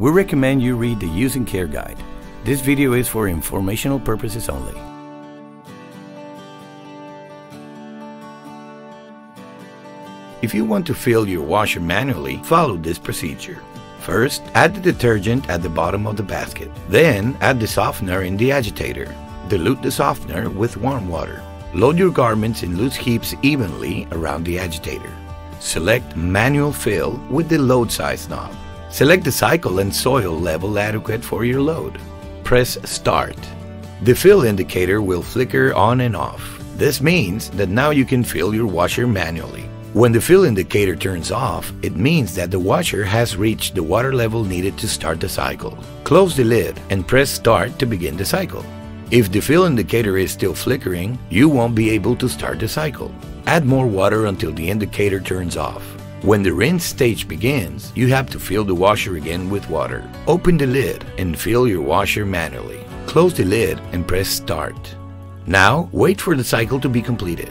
we recommend you read the use and care guide. This video is for informational purposes only. If you want to fill your washer manually, follow this procedure. First, add the detergent at the bottom of the basket. Then, add the softener in the agitator. Dilute the softener with warm water. Load your garments in loose heaps evenly around the agitator. Select Manual Fill with the load size knob. Select the cycle and soil level adequate for your load. Press Start. The fill indicator will flicker on and off. This means that now you can fill your washer manually. When the fill indicator turns off, it means that the washer has reached the water level needed to start the cycle. Close the lid and press start to begin the cycle. If the fill indicator is still flickering, you won't be able to start the cycle. Add more water until the indicator turns off. When the rinse stage begins, you have to fill the washer again with water. Open the lid and fill your washer manually. Close the lid and press start. Now, wait for the cycle to be completed.